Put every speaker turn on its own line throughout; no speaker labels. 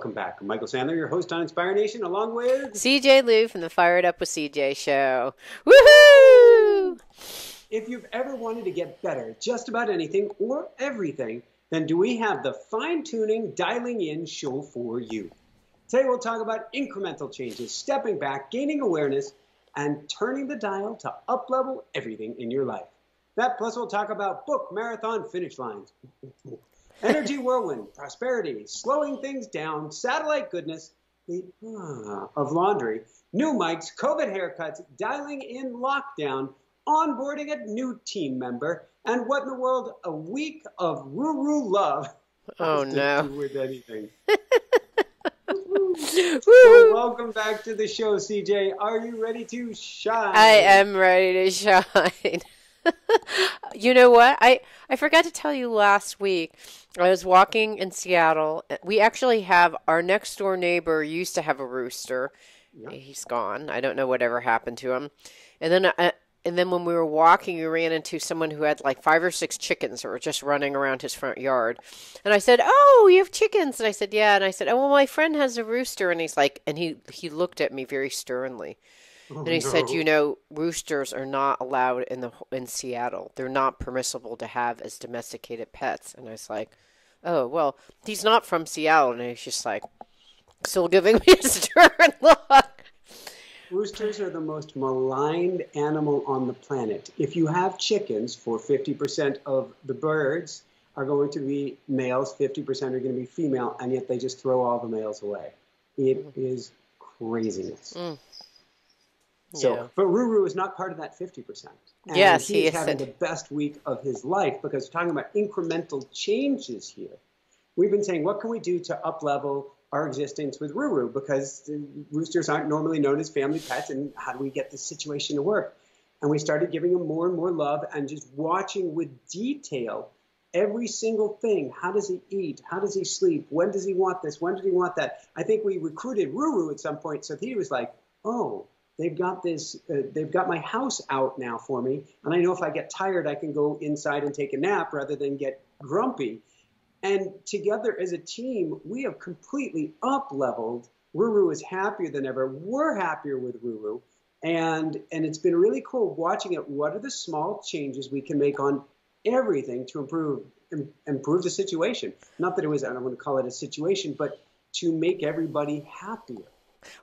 welcome back. I'm Michael Sandler, your host on Inspire Nation, along with
CJ Liu from the Fire It Up with CJ show. Woohoo!
If you've ever wanted to get better at just about anything or everything, then do we have the fine tuning, dialing in show for you. Today we'll talk about incremental changes, stepping back, gaining awareness, and turning the dial to uplevel everything in your life. That plus we'll talk about book marathon finish lines, energy whirlwind, prosperity, slowing things down, satellite goodness, the ah, of laundry, new mics, COVID haircuts, dialing in lockdown, onboarding a new team member, and what in the world a week of Ruru love.
Oh no.
with anything. so welcome back to the show, CJ. Are you ready to shine?
I am ready to shine. You know what? I I forgot to tell you last week. I was walking in Seattle. We actually have our next door neighbor used to have a rooster. He's gone. I don't know whatever happened to him. And then I, and then when we were walking, we ran into someone who had like five or six chickens that were just running around his front yard. And I said, "Oh, you have chickens?" And I said, "Yeah." And I said, "Oh, well, my friend has a rooster." And he's like, and he he looked at me very sternly.
Oh,
And he said, "You know, roosters are not allowed in the in Seattle. They're not permissible to have as domesticated pets." And I was like, "Oh, well, he's not from Seattle." And he's just like, still giving me a stern look.
Roosters are the most maligned animal on the planet. If you have chickens, for 50% of the birds are going to be males, 50% are going to be female, and yet they just throw all the males away. It is craziness.
Mm.
So,
Yeah.
but Ruru is not part of that 50%. And
Yes,
he is having the best week of his life because we're talking about incremental changes here. We've been saying, what can we do to up level our existence with Ruru? Because roosters aren't normally known as family pets, and how do we get this situation to work? And we started giving him more and more love and just watching with detail every single thing. How does he eat? How does he sleep? When does he want this? When does he want that? I think we recruited Ruru at some point, so he was like, oh, they've got this, uh, they've got my house out now for me, and I know if I get tired, I can go inside and take a nap rather than get grumpy. And together as a team, we have completely up leveled. Ruru is happier than ever. We're happier with Ruru. And, and it's been really cool watching it. What are the small changes we can make on everything to improve im- improve the situation? Not that it was, I don't want to call it a situation, but to make everybody happier.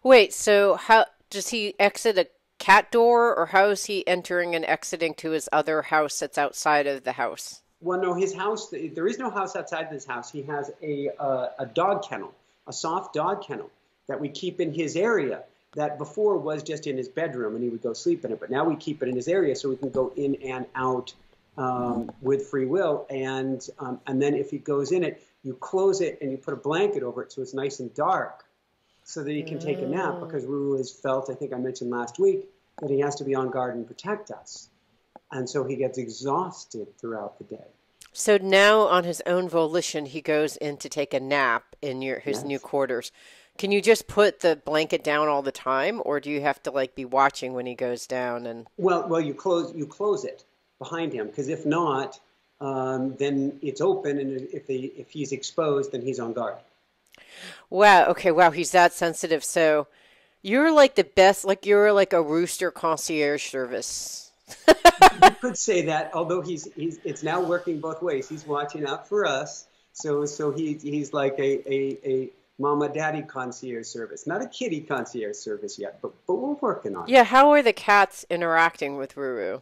Wait, so how does he exit a cat door, or how is he entering and exiting to his other house that's outside of the house?
Well, no, his house, there is no house outside this house. He has a, uh, a dog kennel, a soft dog kennel that we keep in his area that before was just in his bedroom and he would go sleep in it. But now we keep it in his area so we can go in and out um, with free will. And, um, and then if he goes in it, you close it and you put a blanket over it so it's nice and dark so that he can take a nap because Ruru has felt, I think I mentioned last week, that he has to be on guard and protect us. And so he gets exhausted throughout the day.
So now, on his own volition, he goes in to take a nap in your his
Yes.
new quarters. Can you just put the blanket down all the time, or do you have to like be watching when he goes down? And
Well, well, you close you close it behind him because if not, um, then it's open, and if they if he's exposed, then he's on guard.
Wow, okay, wow, he's that sensitive. So you're like the best, like you're like a rooster concierge service.
you could say that, although he's he's it's now working both ways. He's watching out for us, so so he he's like a a, a mama daddy concierge service, not a kitty concierge service yet, but but we're working on it.
Yeah, how are the cats interacting with Ruru?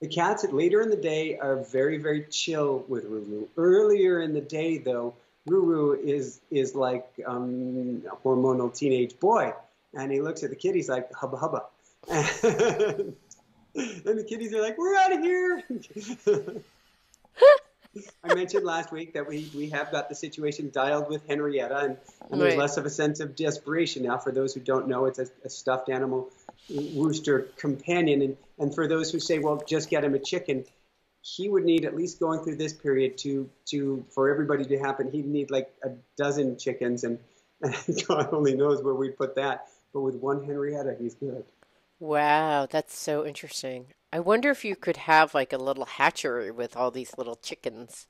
The cats at later in the day are very, very chill with Ruru. Earlier in the day, though, Ruru is is like um, a hormonal teenage boy, and he looks at the kitties like hubba hubba, and, the kitties are like, "We're out of here." I mentioned last week that we, we have got the situation dialed with Henrietta, and, and there's
Right.
less of a sense of desperation now. For those who don't know, it's a, a stuffed animal rooster companion. And, and for those who say, well, just get him a chicken, he would need at least going through this period to to for everybody to happen. He'd need like a dozen chickens, and, and God only knows where we'd put that. But with one Henrietta, he's good.
Wow, that's so interesting. I wonder if you could have like a little hatchery with all these little chickens.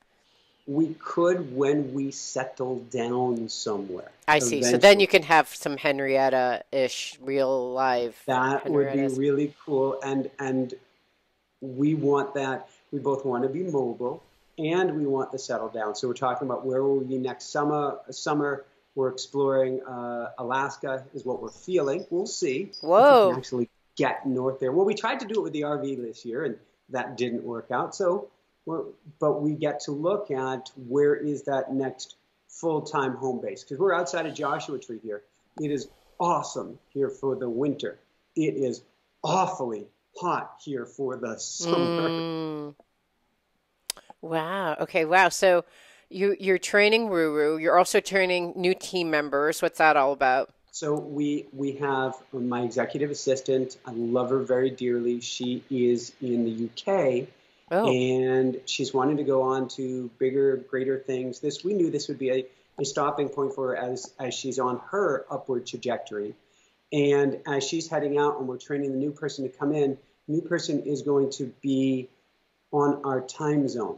we could when we settle down somewhere.
I see. So then you can have some Henrietta-ish real life.
That would be really cool, and and we want that. We both want to be mobile, and we want to settle down. So we're talking about where will we be next summer. Summer, we're exploring uh, Alaska is what we're feeling. We'll see.
Whoa!
actually get north there. Well, we tried to do it with the RV this year, and that didn't work out. So but we get to look at where is that next full-time home base because we're outside of Joshua Tree here. It is awesome here for the winter. It is awfully hot here for the summer.
Mm. Wow. Okay. Wow. So you you're training Ruru. You're also training new team members. What's that all about?
So we we have my executive assistant. I love her very dearly. She is in the UK Oh. And she's wanting to go on to bigger, greater things. This we knew this would be a, a stopping point for her as as she's on her upward trajectory. And as she's heading out and we're training the new person to come in, new person is going to be on our time zone.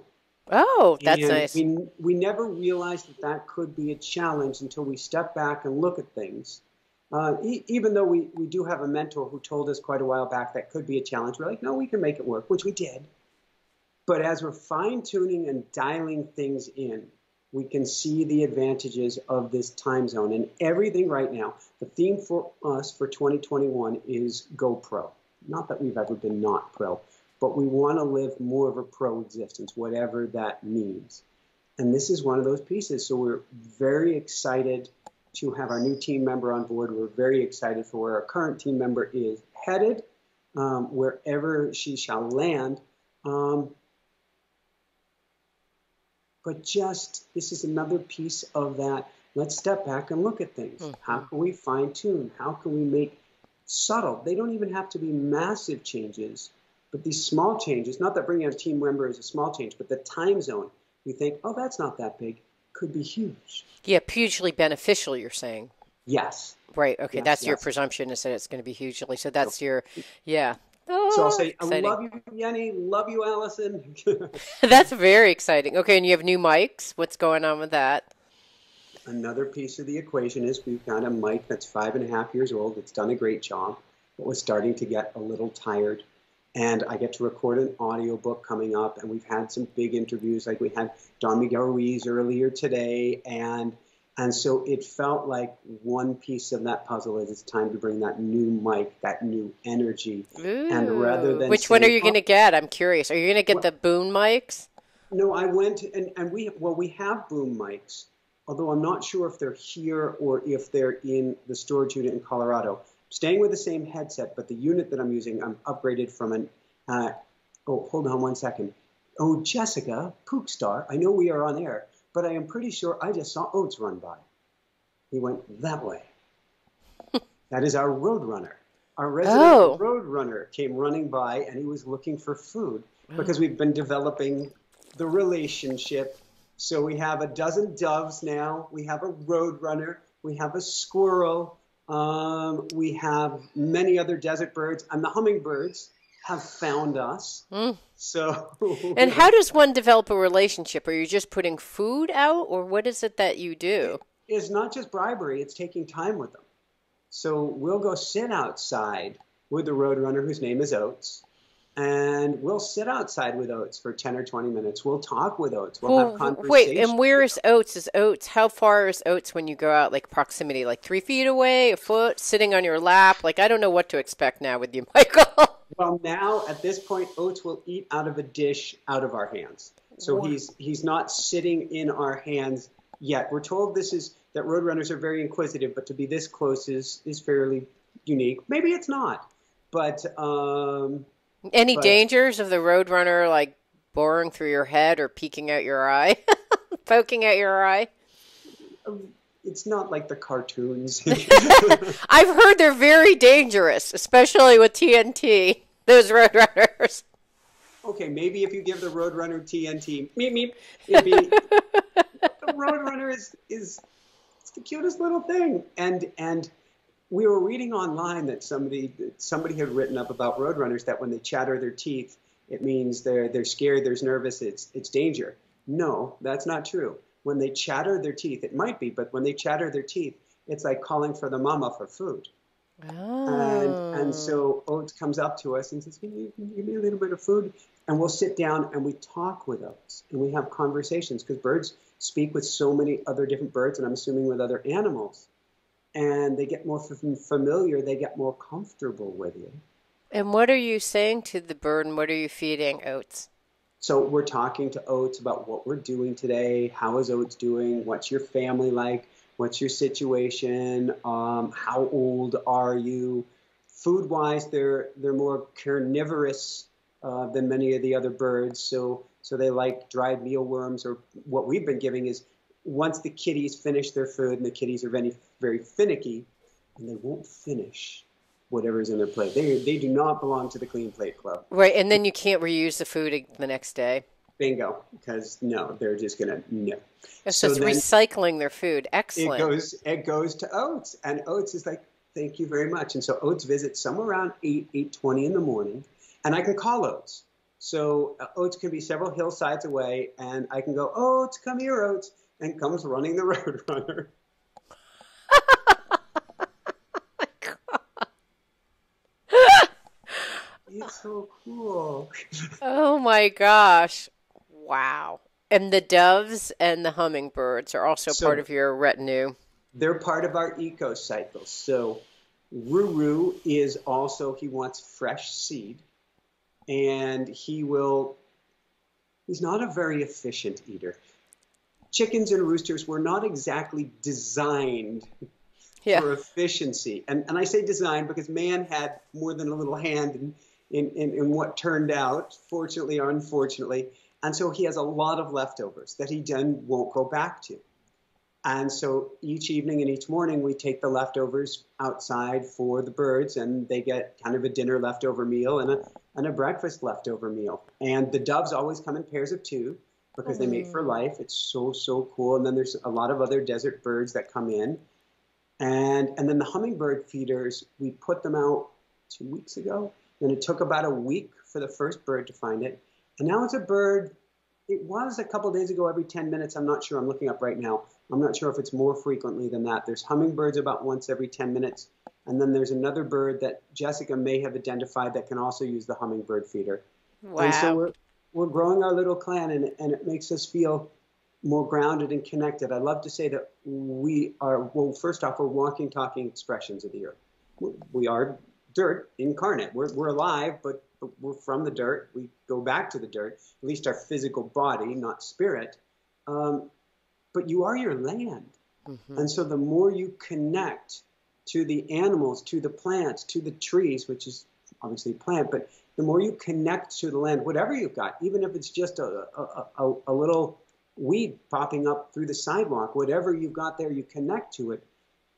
Oh, that's
and
nice.
We, we never realized that that could be a challenge until we step back and look at things. Uh, e- even though we, we do have a mentor who told us quite a while back that could be a challenge, we're like, no, we can make it work, which we did. But as we're fine tuning and dialing things in, we can see the advantages of this time zone. And everything right now, the theme for us for 2021 is Go Pro. Not that we've ever been not pro, but we want to live more of a pro existence, whatever that means. And this is one of those pieces. So we're very excited to have our new team member on board. We're very excited for where our current team member is headed, um, wherever she shall land. Um, but just this is another piece of that. Let's step back and look at things. Mm-hmm. How can we fine tune? How can we make subtle? They don't even have to be massive changes, but these small changes, not that bringing a team member is a small change, but the time zone, you think, oh, that's not that big, could be huge.
Yeah, hugely beneficial, you're saying.
Yes.
Right. Okay. Yes, that's yes. your presumption is that it's going to be hugely. So that's your, yeah. Oh,
so I'll say, exciting. I love you, Yenny. Love you, Allison.
That's very exciting. Okay, and you have new mics. What's going on with that?
Another piece of the equation is we've got a mic that's five and a half years old. It's done a great job, but was starting to get a little tired. And I get to record an audiobook coming up, and we've had some big interviews. Like we had Don Miguel Ruiz earlier today, and and so it felt like one piece of that puzzle is it's time to bring that new mic, that new energy.
Ooh. And rather than which saying, one are you going to get? I'm curious. Are you going to get well, the boom mics?
No, I went and, and we well we have boom mics, although I'm not sure if they're here or if they're in the storage unit in Colorado. Staying with the same headset, but the unit that I'm using, I'm upgraded from an. Uh, oh, hold on one second. Oh, Jessica Pookstar, I know we are on air but I am pretty sure I just saw Oates run by. He went that way. that is our road runner. Our resident oh. road runner came running by and he was looking for food because we've been developing the relationship. So we have a dozen doves now. We have a road runner. We have a squirrel. Um, we have many other desert birds and the hummingbirds have found us. Mm. So,
and how does one develop a relationship? Are you just putting food out, or what is it that you do?
It's not just bribery; it's taking time with them. So we'll go sit outside with the roadrunner, whose name is Oates, and we'll sit outside with Oates for ten or twenty minutes. We'll talk with Oates. We'll well, have conversations.
Wait, and where is Oates? Is Oates? How far is Oates when you go out? Like proximity, like three feet away, a foot, sitting on your lap? Like I don't know what to expect now with you, Michael.
Well, now at this point, Oates will eat out of a dish out of our hands. So he's he's not sitting in our hands yet. We're told this is that roadrunners are very inquisitive, but to be this close is is fairly unique. Maybe it's not, but um,
any
but,
dangers of the roadrunner like boring through your head or peeking out your eye, poking out your eye?
Um, it's not like the cartoons.
I've heard they're very dangerous, especially with TNT. Those Roadrunners.
Okay, maybe if you give the Roadrunner TNT, meep meep, it'd be the Roadrunner is is it's the cutest little thing, and and we were reading online that somebody somebody had written up about Roadrunners that when they chatter their teeth, it means they're they're scared, there's nervous, it's it's danger. No, that's not true. When they chatter their teeth, it might be, but when they chatter their teeth, it's like calling for the mama for food.
Oh.
And, and oh. so Oates comes up to us and says, can you, can you give me a little bit of food? And we'll sit down and we talk with Oates and we have conversations because birds speak with so many other different birds, and I'm assuming with other animals. And they get more familiar, they get more comfortable with you.
And what are you saying to the bird and what are you feeding Oates?
So we're talking to Oates about what we're doing today. How is Oates doing? What's your family like? What's your situation? Um, how old are you? Food wise, they're they're more carnivorous uh, than many of the other birds. So so they like dried mealworms, or what we've been giving is once the kitties finish their food, and the kitties are very very finicky, and they won't finish whatever's in their plate. They they do not belong to the clean plate club.
Right, and then you can't reuse the food the next day.
Bingo, because no, they're just gonna no.
so it's recycling their food. Excellent.
It goes it goes to Oats, and Oats is like, thank you very much. And so Oats visits somewhere around eight eight twenty in the morning, and I can call Oats. So uh, Oates can be several hillsides away, and I can go, Oats, come here, Oats, and comes running the road runner. it's so cool.
oh my gosh. Wow. And the doves and the hummingbirds are also so part of your retinue.
They're part of our eco cycle. So Ruru is also, he wants fresh seed. And he will, he's not a very efficient eater. Chickens and roosters were not exactly designed yeah. for efficiency. And, and I say designed because man had more than a little hand in, in, in, in what turned out, fortunately or unfortunately. And so he has a lot of leftovers that he then won't go back to. And so each evening and each morning, we take the leftovers outside for the birds, and they get kind of a dinner leftover meal and a, and a breakfast leftover meal. And the doves always come in pairs of two because mm. they mate for life. It's so, so cool. And then there's a lot of other desert birds that come in. And, and then the hummingbird feeders, we put them out two weeks ago. And it took about a week for the first bird to find it. And now it's a bird. It was a couple days ago every 10 minutes. I'm not sure. I'm looking up right now. I'm not sure if it's more frequently than that. There's hummingbirds about once every 10 minutes. And then there's another bird that Jessica may have identified that can also use the hummingbird feeder.
Wow. And
so we're, we're growing our little clan, and, and it makes us feel more grounded and connected. I love to say that we are, well, first off, we're walking, talking expressions of the earth. We are dirt incarnate. We're, we're alive, but we're from the dirt. We go back to the dirt, at least our physical body, not spirit. Um, but you are your land. Mm-hmm. And so the more you connect to the animals, to the plants, to the trees, which is obviously plant, but the more you connect to the land, whatever you've got, even if it's just a, a, a, a little weed popping up through the sidewalk, whatever you've got there, you connect to it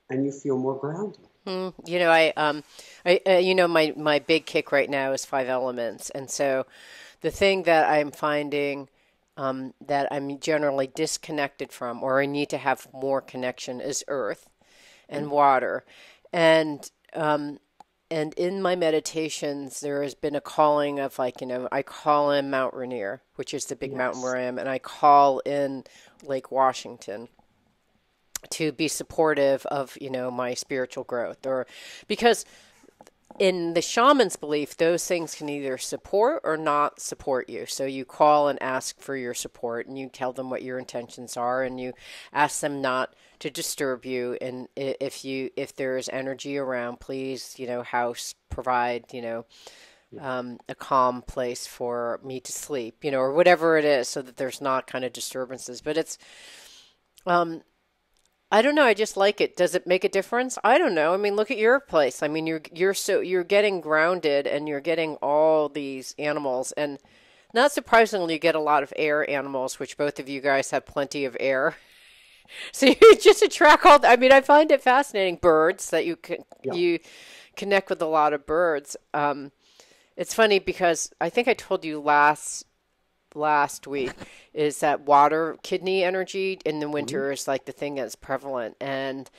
and you feel more grounded.
Mm, you know, I, um, I, uh, you know, my my big kick right now is five elements, and so the thing that I'm finding um, that I'm generally disconnected from, or I need to have more connection, is earth and mm. water, and um, and in my meditations, there has been a calling of like you know, I call in Mount Rainier, which is the big yes. mountain where I am, and I call in Lake Washington to be supportive of you know my spiritual growth or because in the shaman's belief those things can either support or not support you. So you call and ask for your support and you tell them what your intentions are and you ask them not to disturb you. And if you if there's energy around please you know house provide you know um, a calm place for me to sleep you know or whatever it is so that there's not kind of disturbances. But it's um, I don't know. I just like it. Does it make a difference? I don't know. I mean, look at your place. I mean, you're you're so you're getting grounded, and you're getting all these animals, and not surprisingly, you get a lot of air animals, which both of you guys have plenty of air. So you just attract all. I mean, I find it fascinating. Birds that you can yeah. you connect with a lot of birds. Um, it's funny because I think I told you last last week is that water kidney energy in the mm-hmm. winter mm-hmm. is like the thing that's prevalent and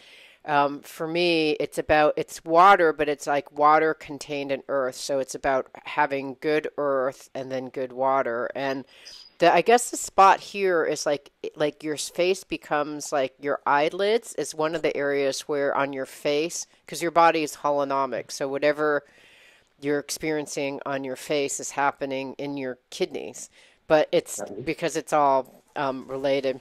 um, for me it's about it's water but it's like water contained in earth so it's about having good earth and then good water and The, I guess the spot here is like like your face becomes like your eyelids is one of the areas where on your face because your body is holonomic. So whatever you're experiencing on your face is happening in your kidneys, but it's because it's all um, related.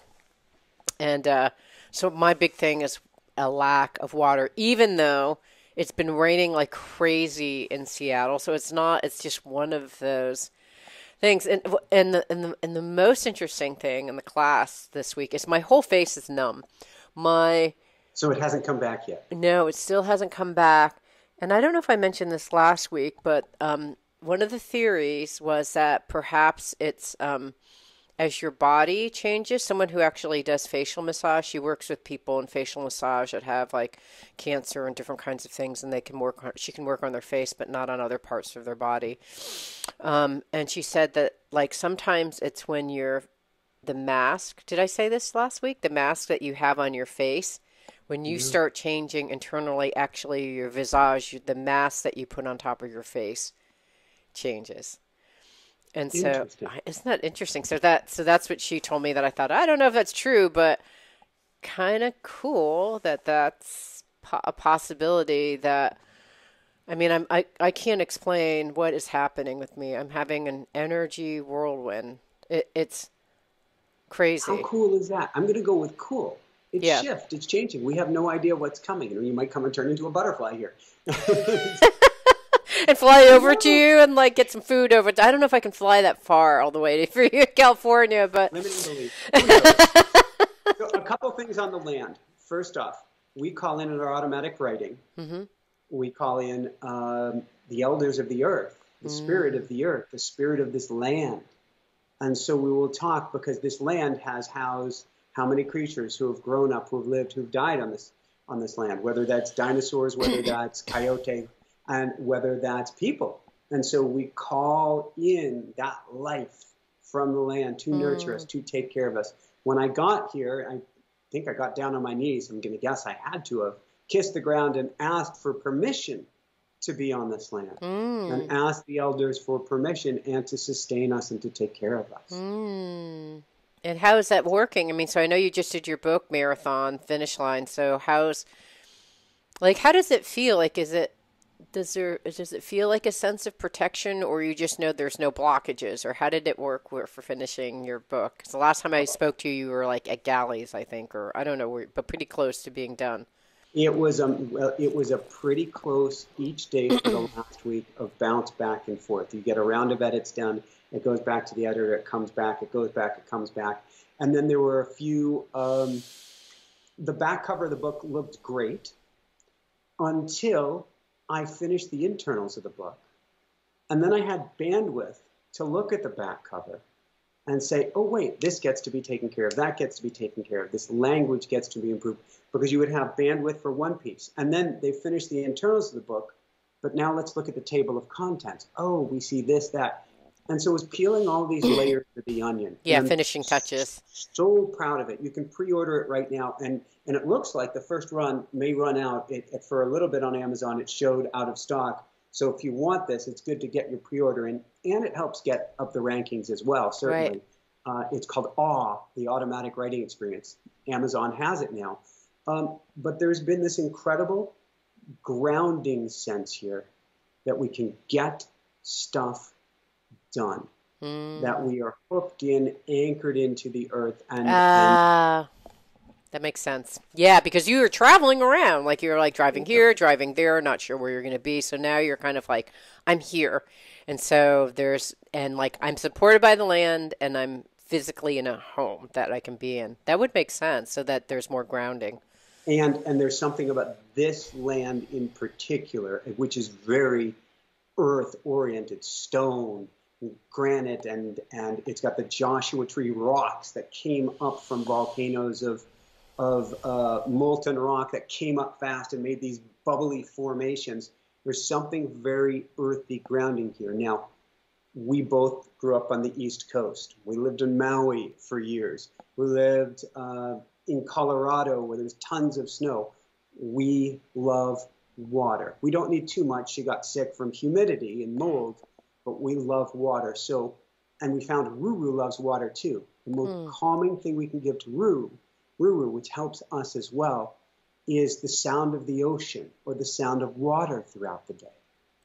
And uh, so my big thing is a lack of water, even though it's been raining like crazy in Seattle. So it's not. It's just one of those things. And and the and the and the most interesting thing in the class this week is my whole face is numb. My
so it hasn't come back yet.
No, it still hasn't come back. And I don't know if I mentioned this last week, but um, one of the theories was that perhaps it's um, as your body changes. Someone who actually does facial massage, she works with people in facial massage that have like cancer and different kinds of things, and they can work. On, she can work on their face, but not on other parts of their body. Um, and she said that like sometimes it's when you're the mask. Did I say this last week? The mask that you have on your face when you mm-hmm. start changing internally, actually, your visage, the mask that you put on top of your face, changes. And so, isn't that interesting? So that so that's what she told me. That I thought I don't know if that's true, but kind of cool that that's po- a possibility. That I mean, I'm I I can't explain what is happening with me. I'm having an energy whirlwind. It, it's crazy.
How cool is that? I'm going to go with cool. It's yeah. shift. It's changing. We have no idea what's coming. You know, you might come and turn into a butterfly here.
and fly over to you and like get some food over. I don't know if I can fly that far all the way to California, but
so a couple things on the land. First off, we call in our automatic writing. Mm-hmm. We call in um, the elders of the earth, the mm. spirit of the earth, the spirit of this land, and so we will talk because this land has housed how many creatures who have grown up, who have lived, who've died on this on this land, whether that's dinosaurs, whether that's coyote, and whether that's people. And so we call in that life from the land to nurture us, mm. to take care of us. When I got here, I think I got down on my knees. I'm going to guess I had to have kissed the ground and asked for permission to be on this land mm. and asked the elders for permission and to sustain us and to take care of us.
Mm. And how is that working? I mean, so I know you just did your book marathon finish line. So how's like how does it feel? Like is it does there does it feel like a sense of protection or you just know there's no blockages or how did it work for finishing your book? Cuz the last time I spoke to you you were like at galleys, I think, or I don't know, but pretty close to being done.
It was um it was a pretty close each day for the last week of bounce back and forth. You get a round of edits done it goes back to the editor. It comes back. It goes back. It comes back. And then there were a few. Um, the back cover of the book looked great until I finished the internals of the book, and then I had bandwidth to look at the back cover and say, oh, wait, this gets to be taken care of, that gets to be taken care of, this language gets to be improved, because you would have bandwidth for one piece. And then they finished the internals of the book, but now let's look at the table of contents. Oh, we see this, that. And so it was peeling all these layers of the onion.
Yeah, and finishing touches.
So proud of it. You can pre-order it right now, and and it looks like the first run may run out. It, it, for a little bit on Amazon, it showed out of stock. So if you want this, it's good to get your pre-order in, and it helps get up the rankings as well. Certainly, right. uh, it's called Awe, the automatic writing experience. Amazon has it now, um, but there's been this incredible grounding sense here that we can get stuff done. Mm. That we are hooked in, anchored into the earth, and, uh, and
ah, that makes sense. Yeah, because you were traveling around, like you're like driving here, driving there, not sure where you're going to be. So now you're kind of like, I'm here, and so there's and like I'm supported by the land, and I'm physically in a home that I can be in. That would make sense, so that there's more grounding.
And and there's something about this land in particular, which is very earth oriented, stone, granite and and it's got the Joshua Tree rocks that came up from volcanoes of of uh, molten rock that came up fast and made these bubbly formations. There's something very earthy grounding here. Now, we both grew up on the East Coast. We lived in Maui for years. We lived uh, in Colorado where there's tons of snow. We love water. We don't need too much. She got sick from humidity and mold but we love water. So and we found Ruru loves water too. The most mm. calming thing we can give to Ruru, Ruru, which helps us as well, is the sound of the ocean or the sound of water throughout the day.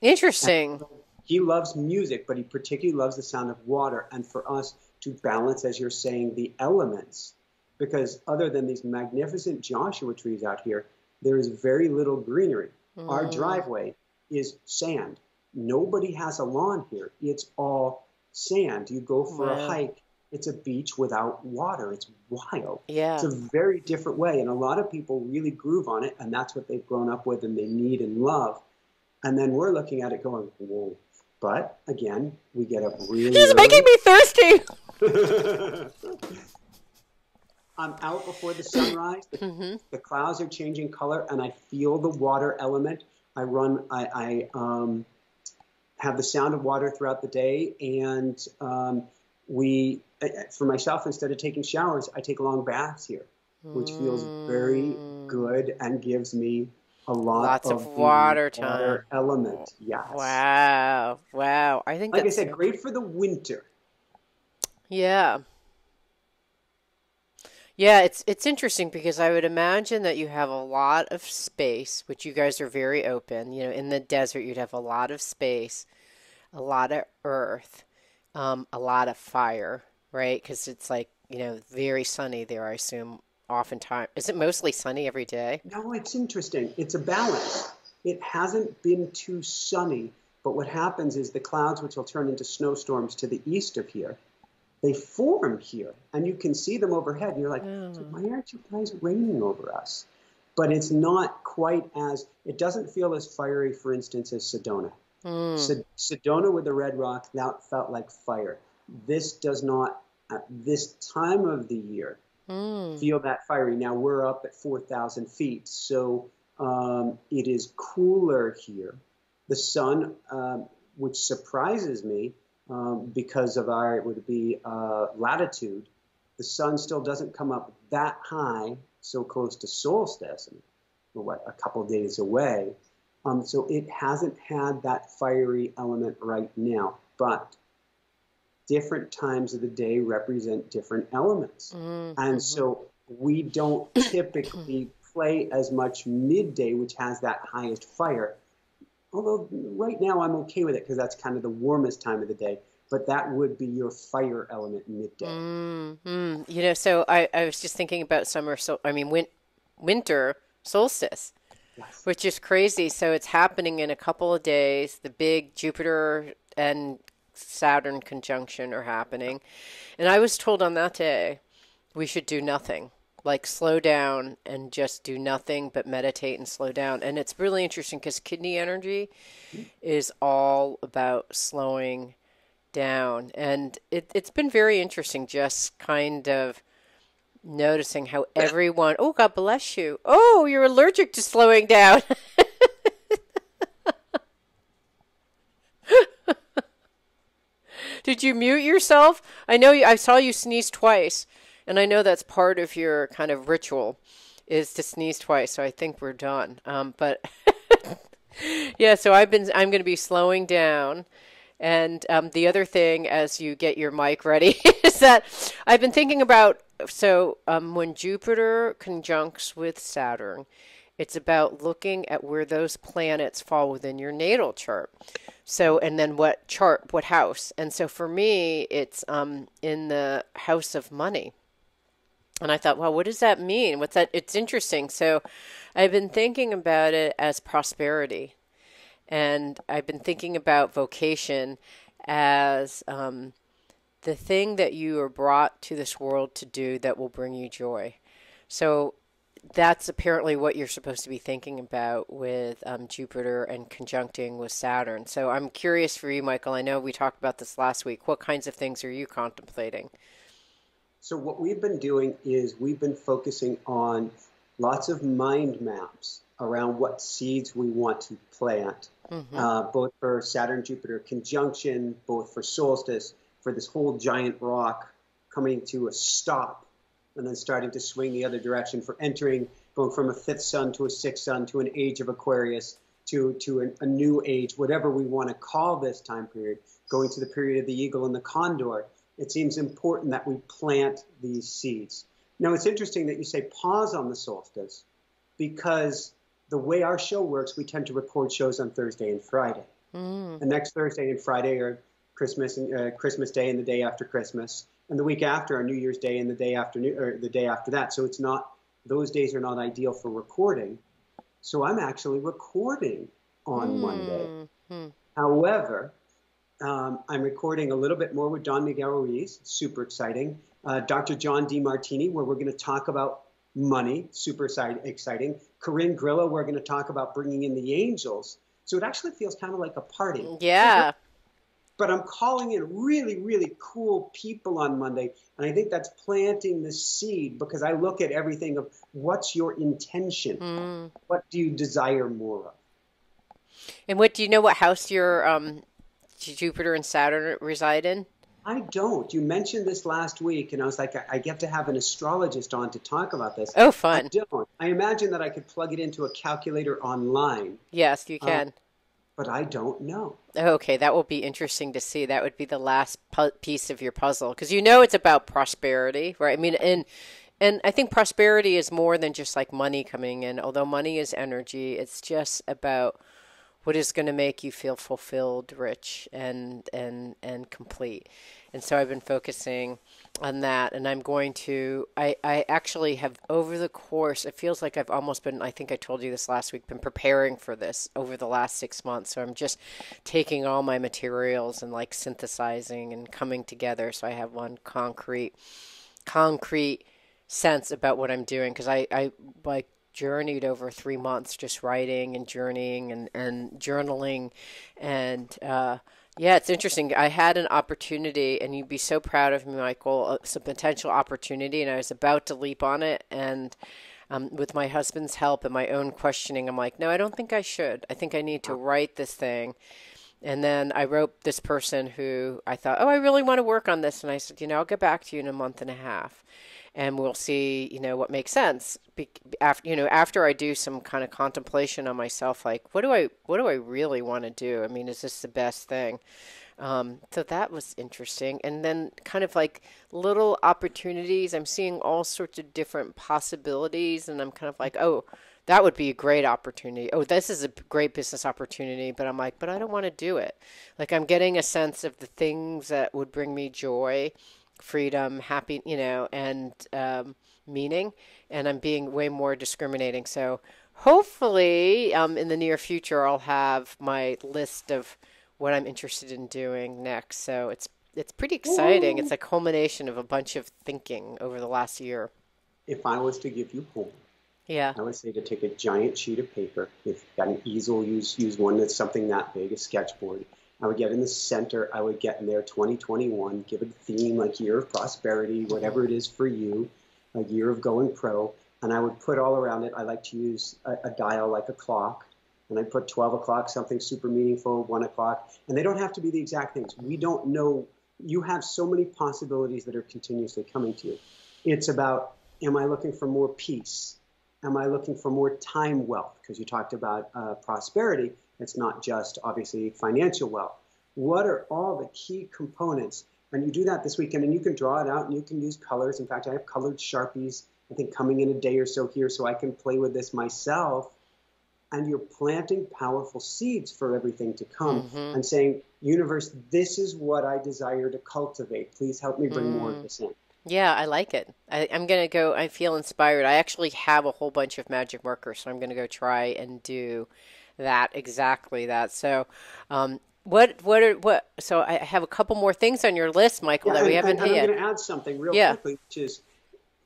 Interesting. And
he loves music, but he particularly loves the sound of water. And for us to balance, as you're saying, the elements, because other than these magnificent Joshua trees out here, there is very little greenery. Mm. Our driveway is sand. Nobody has a lawn here. It's all sand. You go for wow. a hike, it's a beach without water. It's wild.
Yeah.
It's a very different way. And a lot of people really groove on it, and that's what they've grown up with and they need and love. And then we're looking at it going, whoa. But again, we get up really.
He's
early.
making me thirsty.
I'm out before the sunrise. The, mm-hmm. the, clouds are changing color, and I feel the water element. I run. I, I um, have the sound of water throughout the day, and um, we, for myself, instead of taking showers, I take long baths here, which feels very mm. good and gives me a lot
lots
of,
of water time water
element. Yes.
Wow. Wow. I think
like I said, great for the winter.
Yeah. Yeah, it's it's interesting because I would imagine that you have a lot of space, which you guys are very open. You know, in the desert, you'd have a lot of space, a lot of earth, um, a lot of fire, right? Because it's like you know very sunny there. I assume oftentimes is it mostly sunny every day?
No, it's interesting. It's a balance. It hasn't been too sunny, but what happens is the clouds, which will turn into snowstorms to the east of here, they form here, and you can see them overhead. And you're like, why aren't you guys raining over us? But it's not quite as it doesn't feel as fiery, for instance, as Sedona. Mm. Sedona with the red rock that felt like fire. This does not at this time of the year mm. feel that fiery. Now we're up at 4,000 feet, so um, it is cooler here. The sun, um, which surprises me, um, because of our it would be uh, latitude, the sun still doesn't come up that high, so close to solstice, what a couple days away. Um, so it hasn't had that fiery element right now, but different times of the day represent different elements, mm-hmm. and so we don't typically play as much midday, which has that highest fire although right now I'm okay with it because that's kind of the warmest time of the day. But that would be your fire element midday.
Mm-hmm. You know, so I, I was just thinking about summer. So I mean, win- winter solstice, yes. which is crazy. So it's happening in a couple of days. The big Jupiter and Saturn conjunction are happening, and I was told on that day we should do nothing like slow down and just do nothing but meditate and slow down. And it's really interesting because kidney energy is all about slowing down. And it, it's been very interesting just kind of noticing how everyone, oh, God bless you. Oh, you're allergic to slowing down. Did you mute yourself? I know you, I saw you sneeze twice. And I know that's part of your kind of ritual is to sneeze twice. So I think we're done. Um, but yeah, so I've been, I'm going to be slowing down. And um, the other thing, as you get your mic ready, is that I've been thinking about so um, when Jupiter conjuncts with Saturn, it's about looking at where those planets fall within your natal chart. So, and then what chart, what house. And so for me, it's um, in the house of money. And I thought, well, what does that mean? What's that? It's interesting. So I've been thinking about it as prosperity. And I've been thinking about vocation as um, the thing that you are brought to this world to do that will bring you joy. So that's apparently what you're supposed to be thinking about with um, Jupiter and conjuncting with Saturn. So I'm curious for you, Michael. I know we talked about this last week. What kinds of things are you contemplating?
So what we've been doing is we've been focusing on lots of mind maps around what seeds we want to plant, mm-hmm. uh, both for Saturn Jupiter conjunction, both for solstice, for this whole giant rock coming to a stop and then starting to swing the other direction for entering, going from a fifth sun to a sixth sun to an age of Aquarius, to, to a, a new age, whatever we want to call this time period, going to the period of the eagle and the condor, it seems important that we plant these seeds. Now, it's interesting that you say pause on the solstice because the way our show works, we tend to record shows on Thursday and Friday. Mm. The next Thursday and Friday are Christmas and uh, Christmas Day and the day after Christmas, and the week after are New Year's Day and the day after New, or the day after that. So it's not those days are not ideal for recording. So I'm actually recording on mm. Monday. Mm. However, um, I'm recording a little bit more with Don Miguel Ruiz, super exciting. Uh, Dr. John Demartini, where we're going to talk about money, super exciting. Corinne Grillo, we're going to talk about bringing in the angels. So it actually feels kind of like a party.
Yeah.
But I'm calling in really, really cool people on Monday. And I think that's planting the seed because I look at everything of what's your intention? Mm. What do you desire more of?
And what do you know what house your um, Jupiter and Saturn reside in?
I don't. You mentioned this last week, and I was like, I, I get to have an astrologist on to talk about this.
Oh, fun.
I don't. I imagine that I could plug it into a calculator online.
Yes, you can. Uh,
but I don't know.
Okay, that will be interesting to see. That would be the last pu- piece of your puzzle because you know it's about prosperity, right? I mean, and and I think prosperity is more than just like money coming in. Although money is energy, it's just about what is going to make you feel fulfilled, rich, and and and complete. And so I've been focusing on that, and I'm going to. I I actually have over the course. It feels like I've almost been. I think I told you this last week. Been preparing for this over the last six months. So I'm just taking all my materials and like synthesizing and coming together. So I have one concrete, concrete sense about what I'm doing because I I like journeyed over three months just writing and journeying and, and journaling. And uh, yeah it's interesting. I had an opportunity and you'd be so proud of me michael uh, potential opportunity and i was about to leap on it. And um, with my husband's help and my own questioning i'm like no i don't think i should. I think i need to write this thing. And then I wrote this person who I thought, oh, I really want to work on this. And I said, you know, I'll get back to you in a month and a half and we'll see, you know, what makes sense. Be- after you know, after I do some kind of contemplation on myself, like what do I what do I really want to do? I mean, is this the best thing? Um, so that was interesting, and then kind of like little opportunities. I'm seeing all sorts of different possibilities, and I'm kind of like, oh, that would be a great opportunity. Oh, this is a great business opportunity, but I'm like, but I don't want to do it. Like I'm getting a sense of the things that would bring me joy freedom, happy, you know, and um, meaning. And I'm being way more discriminating. So hopefully, um, in the near future, I'll have my list of what I'm interested in doing next. So it's it's pretty exciting. Ooh. It's a culmination of a bunch of thinking over the last year.
If I was to give you homework,
yeah,
I would say to take a giant sheet of paper. If you've got an easel, use use one that's something that big, a sketchboard, I would get in the center. I would get in there 2021, give a theme like year of prosperity, whatever it is for you, a year of going pro. And I would put all around it. I like to use a, a dial like a clock. And I put 12 o'clock, something super meaningful, 1 o'clock. And they don't have to be the exact things. We don't know. You have so many possibilities that are continuously coming to you. It's about am I looking for more peace? Am I looking for more time wealth? Because you talked about uh, prosperity. It's not just obviously financial wealth. What are all the key components? And you do that this weekend and you can draw it out and you can use colors. In fact, I have colored Sharpies, I think coming in a day or so here so I can play with this myself. And you're planting powerful seeds for everything to come mm-hmm. and saying, universe, this is what I desire to cultivate. Please help me bring mm. more of this in.
Yeah, I like it. I, am going to go, I feel inspired. I actually have a whole bunch of magic markers, so I'm going to go try and do that exactly that. So, um, what what are what? So I have a couple more things on your list, Michael, yeah, that we haven't
and,
hit.
I'm going to add something real yeah. quickly, which is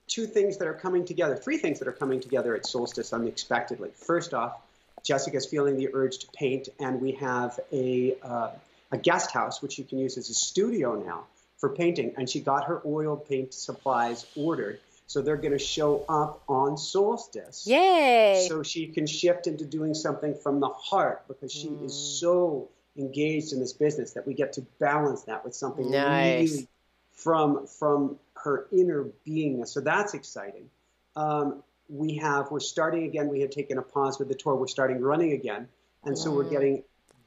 two things that are coming together, three things that are coming together at solstice unexpectedly. First off, Jessica's feeling the urge to paint, and we have a uh, a guest house which you can use as a studio now for painting, and she got her oil paint supplies ordered. So they're going to show up on solstice.
Yay!
So she can shift into doing something from the heart because she mm. is so engaged in this business that we get to balance that with something nice. really from from her inner beingness. So that's exciting. Um, we have we're starting again. We had taken a pause with the tour. We're starting running again, And so we're
Mm.
getting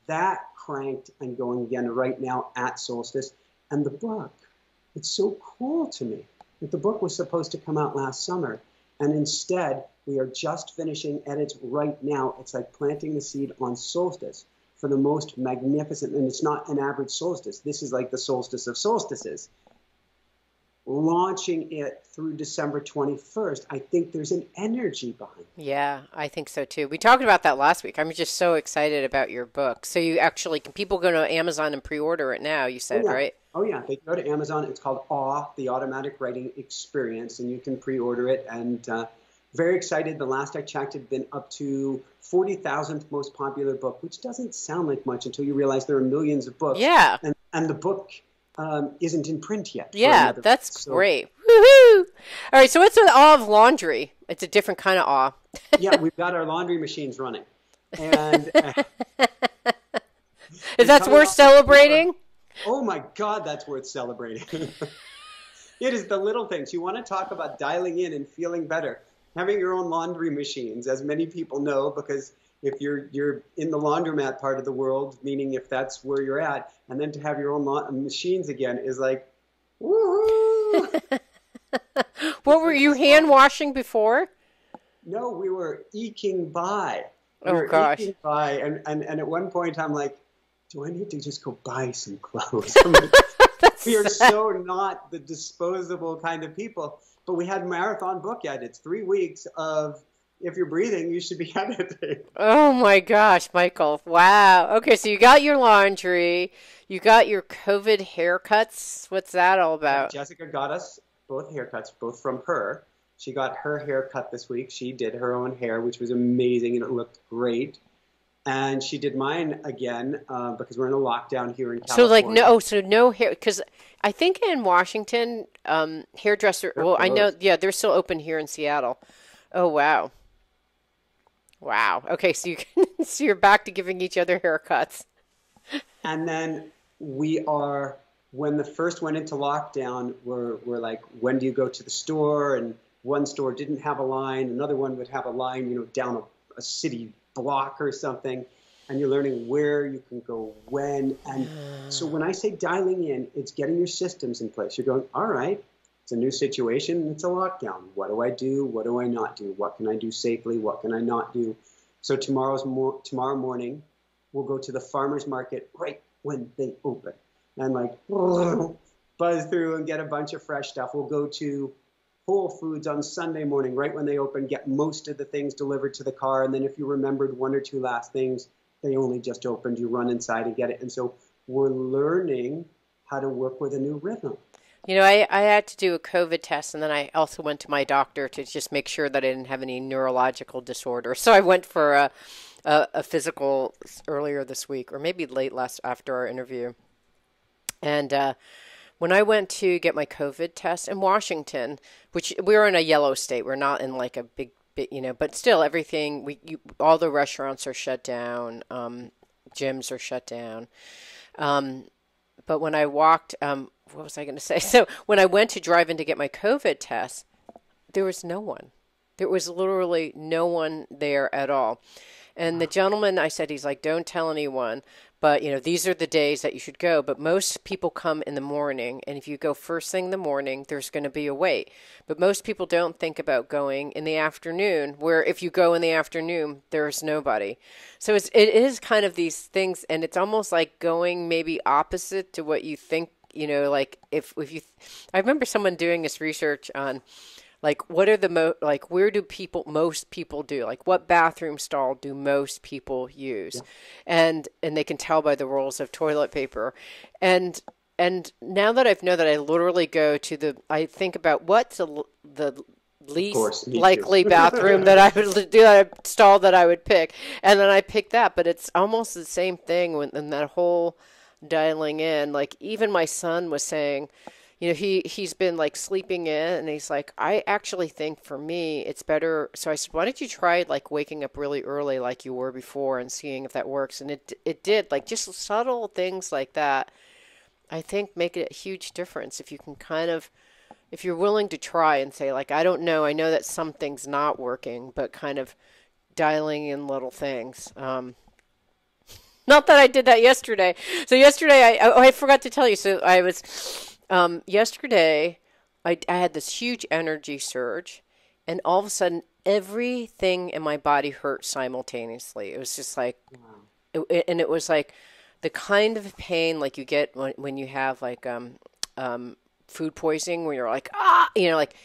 that cranked and going again right now at solstice. And the book, it's so cool to me that the book was supposed to come out last summer. And instead, we are just finishing edits right now. It's like planting the seed on solstice for the most magnificent, and it's not an average solstice. This is like the solstice of solstices. Launching it through December 21st, I think there's an energy behind it.
Yeah, I think so too. We talked about that last week. I'm just so excited about your book. So you actually can people go to Amazon and pre-order it now, you said, oh,
yeah.
right?
Oh yeah, they go to Amazon. It's called Awe, the Automatic Writing Experience, and you can pre-order it. And uh, very excited. The last I checked, had been up to 40,000th most popular book, which doesn't sound like much until you realize there are millions of books.
Yeah.
And and the book um, isn't in print yet.
Yeah, that's
so-
great. Woohoo! All right, so what's with awe of laundry? It's a different kind of awe.
yeah, we've got our laundry machines running, and uh,
Is that worth
the
celebrating?
oh my God, that's worth celebrating. it is the little things. You want to talk about dialing in and feeling better. Having your own laundry machines, as many people know, because if you're you're in the laundromat part of the world, meaning if that's where you're at, and then to have your own la- machines again is like, woohoo!
What were you hand washing before?
no, we were eking by. We
Oh, gosh.
by, and, and and at one point I'm like, do I need to just go buy some clothes? We are so not the disposable kind of people. But we had marathon book edits, three weeks of if you're breathing, you should be editing.
Oh my gosh, Michael. Wow. Okay, so you got your laundry, you got your COVID haircuts. What's that all about?
Jessica got us both haircuts, both from her. She got her hair cut this week. She did her own hair, which was amazing and it looked great. And she did mine again uh, because we're in a lockdown here in California.
So like no, so no hair because I think in Washington, um, hairdresser. Well, I know, yeah, they're still open here in Seattle. Oh wow, wow. Okay, so you can, so you're back to giving each other haircuts.
And then we are, when the first went into lockdown, we're, we're like, when do you go to the store? And one store didn't have a line, another one would have a line, you know, down a, a city block or something. And you're learning where you can go when. And so when I say dialing in, it's getting your systems in place. You're going, all right, it's a new situation, it's a lockdown. What do I do? What do I not do? What can I do safely? What can I not do? So tomorrow's mo- tomorrow morning, we'll go to the farmers market right when they open and like buzz through and get a bunch of fresh stuff. We'll go to Whole Foods on Sunday morning right when they open, get most of the things delivered to the car. And then if you remembered one or two last things, they only just opened, you run inside and get it. And so we're learning how to work with a new rhythm.
You know, I, I had to do a COVID test, and then I also went to my doctor to just make sure that I didn't have any neurological disorder. So I went for a, a, a physical earlier this week, or maybe late last after our interview. And uh, when I went to get my COVID test in Washington, which we're in a yellow state, we're not in like a big, bit, you know, but still everything we you, all the restaurants are shut down, um, gyms are shut down. Um, but when I walked, um, what was I going to say? So when I went to drive in to get my COVID test, there was no one. There was literally no one there at all. And the gentleman, I said, he's like, don't tell anyone. But, you know, these are the days that you should go. But most people come in the morning. And if you go first thing in the morning, there's going to be a wait. But most people don't think about going in the afternoon, where if you go in the afternoon, there's nobody. So it's, it is kind of these things. And it's almost like going maybe opposite to what you think, you know, like if, if you, I remember someone doing this research on, like what are the mo like where do people most people do? Like what bathroom stall do most people use? And and they can tell by the rolls of toilet paper. And and now that i've know that i literally go to the i think about what's the, the least
course,
likely bathroom that i would do that stall that i would pick. And then i pick that but it's almost the same thing when in that whole dialing in. Like even my son was saying you know he he's been like sleeping in and he's like i actually think for me it's better so i said why don't you try like waking up really early like you were before and seeing if that works and it it did like just subtle things like that i think make a huge difference if you can kind of if you're willing to try and say like i don't know i know that something's not working but kind of dialing in little things um Not that I did that yesterday. So yesterday, I oh I forgot to tell you. So I was um, yesterday. I I had this huge energy surge, and all of a sudden, everything in my body hurt simultaneously. It was just like, wow. it, and it was like the kind of pain like you get when when you have like um um food poisoning, where you're like ah, you know, like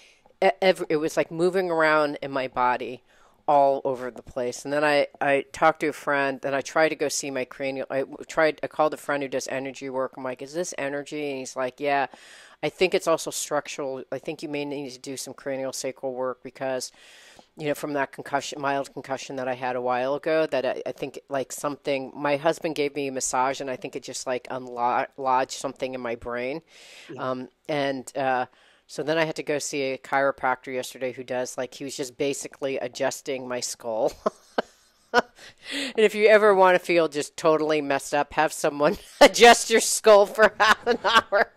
every, it was like moving around in my body all over the place. And then I, I talked to a friend and I tried to go see my cranial. I tried, I called a friend who does energy work. I'm like, is this energy? And he's like, yeah, I think it's also structural. I think you may need to do some cranial sacral work because, you know, from that concussion, mild concussion that I had a while ago, that I, I think like something, my husband gave me a massage and I think it just like unlodged something in my brain. Yeah. Um, and, uh, so then I had to go see a chiropractor yesterday who does like he was just basically adjusting my skull. and if you ever want to feel just totally messed up, have someone adjust your skull for half an hour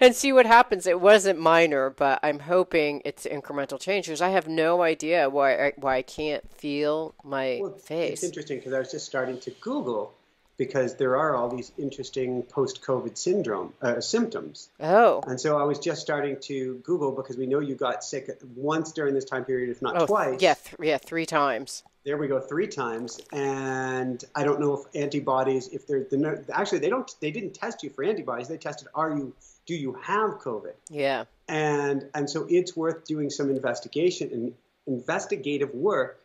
and see what happens. It wasn't minor, but I'm hoping it's incremental change because I have no idea why I, why I can't feel my well, face.
It's interesting because I was just starting to Google because there are all these interesting post-COVID syndrome uh, symptoms.
Oh.
And so I was just starting to Google because we know you got sick once during this time period, if not oh, twice.
Yeah, th- yeah, three times.
There we go, three times. And I don't know if antibodies, if they're the actually they don't they didn't test you for antibodies. They tested are you do you have COVID?
Yeah.
And and so it's worth doing some investigation and investigative work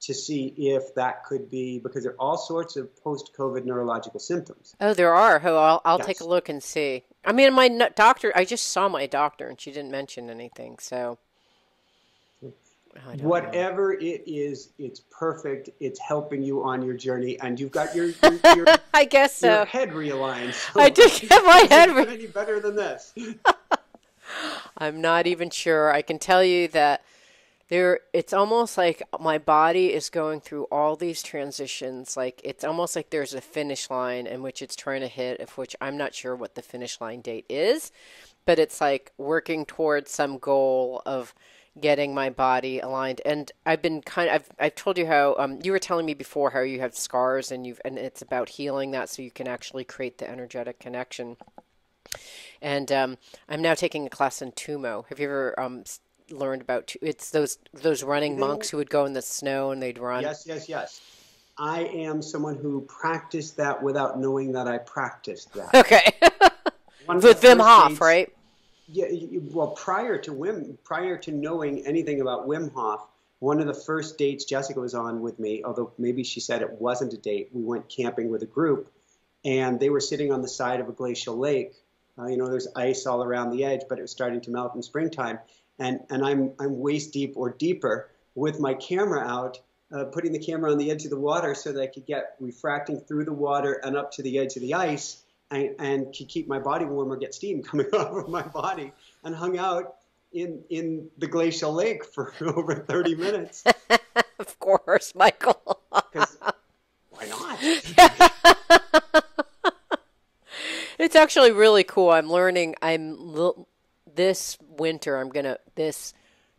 to see if that could be because there are all sorts of post-COVID neurological symptoms.
Oh, there are. Oh, I'll, I'll yes. take a look and see. I mean, my doctor. I just saw my doctor, and she didn't mention anything. So,
whatever know. it is, it's perfect. It's helping you on your journey, and you've got your. your, your
I guess so.
Your head realigned. So
I did get my head. Re-
any better than this?
I'm not even sure. I can tell you that there it's almost like my body is going through all these transitions like it's almost like there's a finish line in which it's trying to hit of which i'm not sure what the finish line date is but it's like working towards some goal of getting my body aligned and i've been kind of i've, I've told you how um, you were telling me before how you have scars and you've and it's about healing that so you can actually create the energetic connection and um, I'm now taking a class in Tummo. Have you ever um, learned about. It's those those running monks who would go in the snow and they'd run.
Yes, yes, yes. I am someone who practiced that without knowing that I practiced that.
Okay. With Wim Hof, dates, right?
Yeah. Well, prior to Wim, prior to knowing anything about Wim Hof, one of the first dates Jessica was on with me, although maybe she said it wasn't a date, we went camping with a group, and they were sitting on the side of a glacial lake. Uh, you know, there's ice all around the edge, but it was starting to melt in springtime and, and I'm, I'm waist deep or deeper with my camera out, uh, putting the camera on the edge of the water so that I could get refracting through the water and up to the edge of the ice and, and to keep my body warm or get steam coming off of my body and hung out in, in the glacial lake for over 30 minutes.
of course, Michael.
why not?
it's actually really cool. I'm learning. I'm this winter I'm gonna this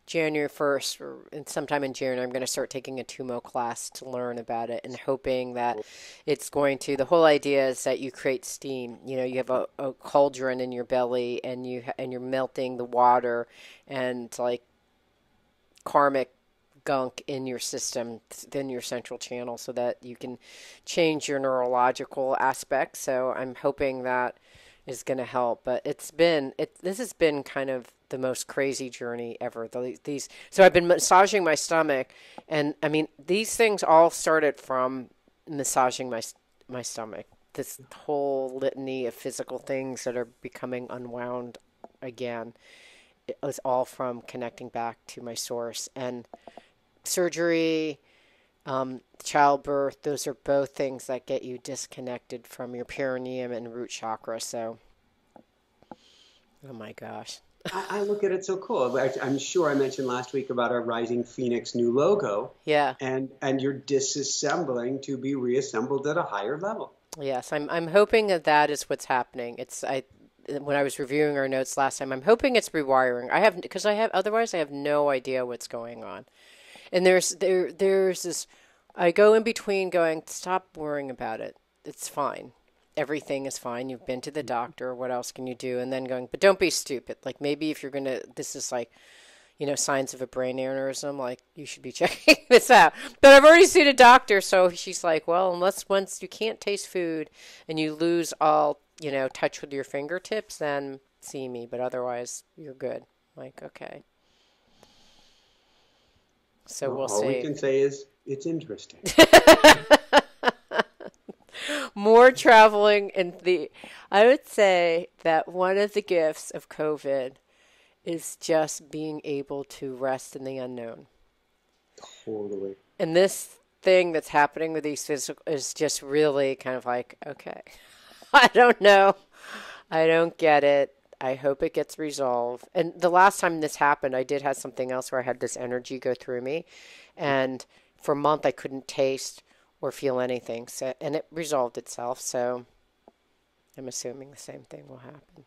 January first or sometime in June I'm gonna start taking a Tummo class to learn about it and hoping that it's going to. The whole idea is that you create steam. You know, you have a, a cauldron in your belly and you and you're melting the water and like karmic gunk in your system in your central channel so that you can change your neurological aspects so i'm hoping that is going to help. But it's been it. This has been kind of the most crazy journey ever. The, these so I've been massaging my stomach, and I mean these things all started from massaging my my stomach. This whole litany of physical things that are becoming unwound again. It was all from connecting back to my source and surgery um, childbirth, those are both things that get you disconnected from your perineum and root chakra. So, oh my gosh.
I, I, look at it so cool. I, am sure I mentioned last week about our Rising Phoenix new logo.
Yeah.
And and you're disassembling to be reassembled at a higher level.
Yes, I'm I'm hoping that that is what's happening. It's I when I was reviewing our notes last time, I'm hoping it's rewiring. I have because I have otherwise I have no idea what's going on and there's there there's this I go in between going, stop worrying about it. It's fine. Everything is fine. You've been to the mm-hmm. doctor. What else can you do? And then going, but don't be stupid. Like maybe if you're going to, this is like, you know, signs of a brain aneurysm, like you should be checking this out. But I've already seen a doctor. So she's like, well, unless once you can't taste food and you lose all, you know, touch with your fingertips, then see me. But otherwise, you're good. I'm like, okay. So
Well,
we'll
all we can say is it's interesting.
More traveling and the I would say that one of the gifts of COVID is just being able to rest in the unknown.
totally.
And this thing that's happening with these physical is just really kind of like, okay. I don't know. I don't get it. I hope it gets resolved. And the last time this happened, I did have something else where I had this energy go through me, and for a month I couldn't taste or feel anything. So, and it resolved itself. So, I'm assuming the same thing will happen.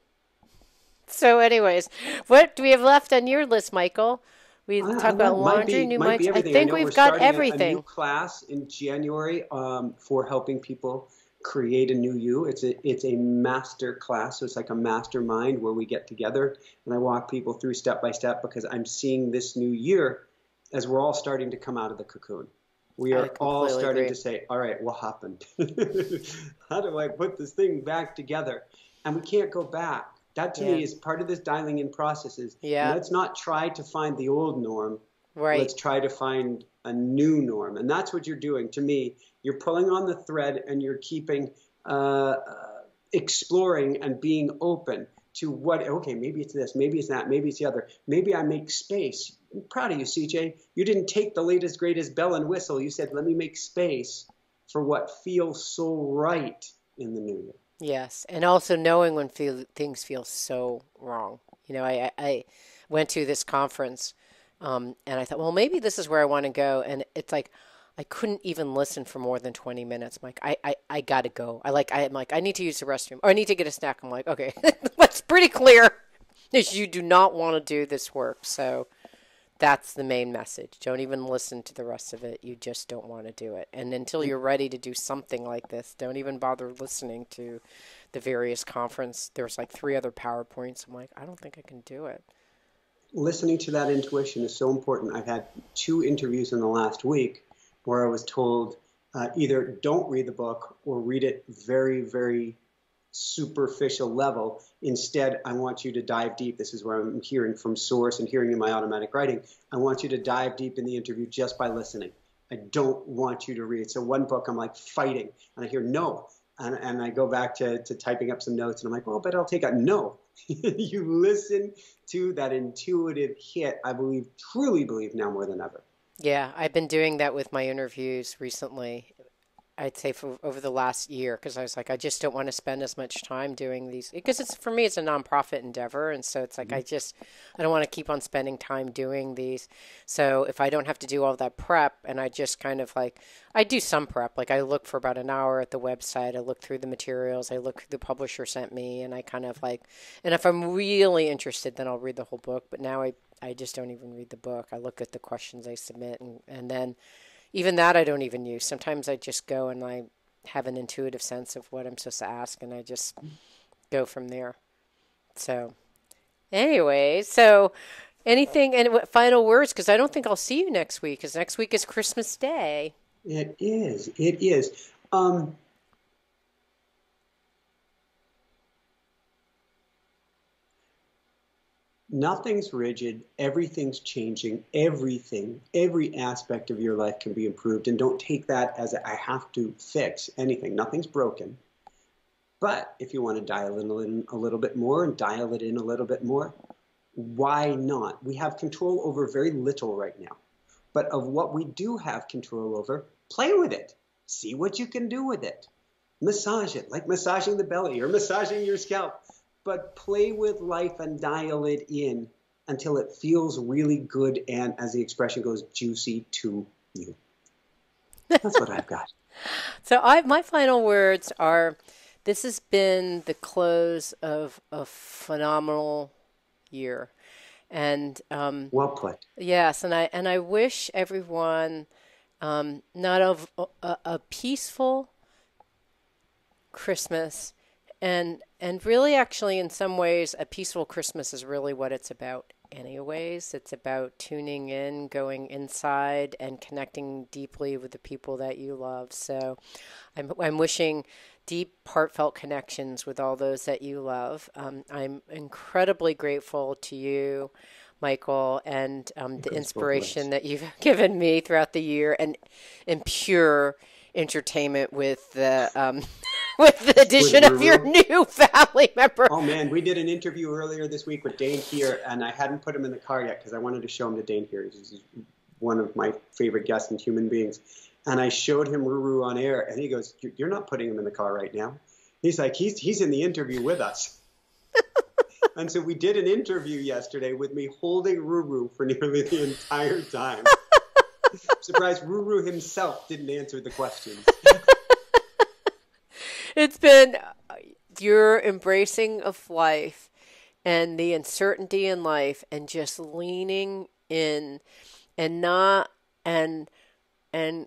So, anyways, what do we have left on your list, Michael? We
Uh,
talk about laundry,
be-
new
might.
I think
know
we've got
starting a- A,
everything.
new class in January um, for helping people create a new you. It's a it's a master class, so it's like a mastermind where we get together and I walk people through step by step because I'm seeing this new year as we're all starting to come out of the cocoon. We are all starting
agree.
to say, "All right, what happened? How do I put this thing back together?" And we can't go back. That to
Yeah.
me is part of this dialing in process. Is
Yeah.
let's not try to find the old norm
Right.
let's try to find a new norm. And that's what you're doing. To me you're pulling on the thread and you're keeping uh, exploring and being open to what okay maybe it's this maybe it's that maybe it's the other. Maybe i make space. I'm proud of you cj you didn't take the latest greatest bell and whistle. You said let me make space for what feels so right in the new year.
Yes, and also knowing when feel, things feel so wrong. You know, I, I I went to this conference, um, and I thought, well, maybe this is where I want to go, and it's like I couldn't even listen for more than twenty minutes. I'm like, I, I, I gotta go. I like, I'm like, I need to use the restroom, or I need to get a snack. I'm like, okay, what's pretty clear is you do not want to do this work. So that's the main message. Don't even listen to the rest of it. You just don't want to do it. And until you're ready to do something like this, don't even bother listening to the various conference. There's like three other PowerPoints. I'm like, I don't think I can do it.
Listening to that intuition is so important. I've had two interviews in the last week where I was told uh, either don't read the book or read it very, very superficial level. Instead, I want you to dive deep. This is where I'm hearing from source and hearing in my automatic writing. I want you to dive deep in the interview just by listening. I don't want you to read. So one book I'm like fighting, and I hear no, and, and I go back to, to typing up some notes, and I'm like, well, but I'll take a no. you listen to that intuitive hit. I believe, truly believe now more than ever.
Yeah, I've been doing that with my interviews recently. I'd say for over the last year because I was like, I just don't want to spend as much time doing these because it's for me it's a nonprofit endeavor, and so it's like mm-hmm. I just I don't want to keep on spending time doing these. So if I don't have to do all that prep, and I just kind of like I do some prep, like I look for about an hour at the website, I look through the materials, I look who the publisher sent me, and I kind of like, and if I'm really interested, then I'll read the whole book. But now I I just don't even read the book. I look at the questions they submit, and and then even that I don't even use. Sometimes I just go and I have an intuitive sense of what I'm supposed to ask, and I just go from there. So, anyway, so anything and final words? Because I don't think I'll see you next week. Because next week is Christmas Day.
It is. It is. Um, nothing's rigid. Everything's changing. Everything, every aspect of your life can be improved. And don't take that as a, I have to fix anything. Nothing's broken. But if you want to dial it in a little bit more and dial it in a little bit more, why not? We have control over very little right now. But of what we do have control over, play with it. See what you can do with it. Massage it, like massaging the belly or massaging your scalp. But play with life and dial it in until it feels really good and, as the expression goes, juicy to you. That's what I've got.
So I my final words are this has been the close of a phenomenal year. And um,
Well put.
yes, and I and I wish everyone um, not of a, a peaceful Christmas, and and really, actually, in some ways, a peaceful Christmas is really what it's about. Anyways, it's about tuning in, going inside, and connecting deeply with the people that you love. So, I'm I'm wishing deep, heartfelt connections with all those that you love. Um, I'm incredibly grateful to you, Michael, and um, the inspiration that you've given me throughout the year, and and pure entertainment with the um, with the addition with of your new family member.
Oh man, we did an interview earlier this week with Dane here, and I hadn't put him in the car yet because I wanted to show him to Dane here. He's one of my favorite guests and human beings. And I showed him Ruru on air, and he goes, "You're not putting him in the car right now." He's like, "He's he's in the interview with us." and so we did an interview yesterday with me holding Ruru for nearly the entire time. Surprised Ruru himself didn't answer the questions.
It's been your embracing of life and the uncertainty in life and just leaning in and not and and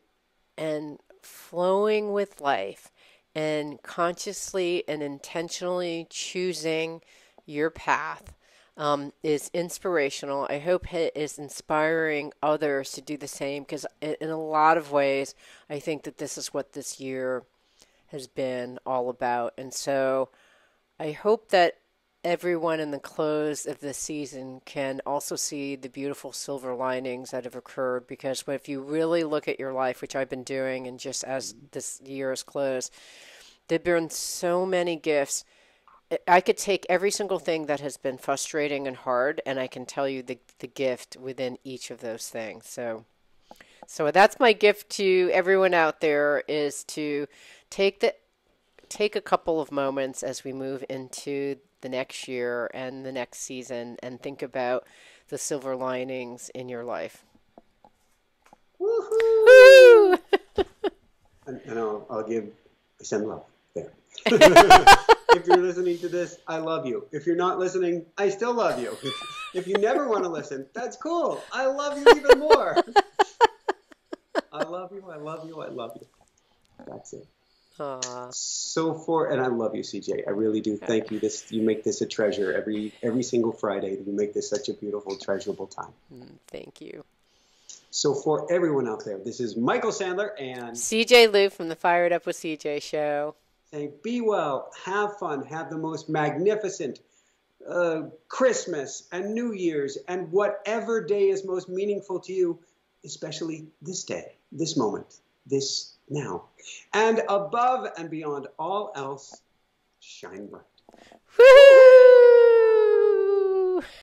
and flowing with life and consciously and intentionally choosing your path um, is inspirational. I hope it is inspiring others to do the same because, in a lot of ways, I think that this is what this year has been all about. And so I hope that everyone in the close of the season can also see the beautiful silver linings that have occurred because if you really look at your life, which I've been doing, and just as this year is closed, there have been so many gifts. I could take every single thing that has been frustrating and hard, and I can tell you the, the gift within each of those things. So, so that's my gift to everyone out there is to take the take a couple of moments as we move into the next year and the next season and think about the silver linings in your life.
Woohoo! and, and I'll, I'll give send love there. if you're listening to this, I love you. If you're not listening, I still love you. If you never want to listen, that's cool. I love you even more. I love you. I love you. I love you. That's it. Aww. So for and I love you, CJ. I really do. Thank you. This you make this a treasure every every single Friday. You make this such a beautiful, treasurable time.
Mm, thank you.
So for everyone out there, this is Michael Sandler and
CJ Liu from the Fire It Up with CJ show.
Saying, be well, have fun, have the most magnificent uh, Christmas and New Year's and whatever day is most meaningful to you, especially this day, this moment, this now. And above and beyond all else, shine bright. Woo!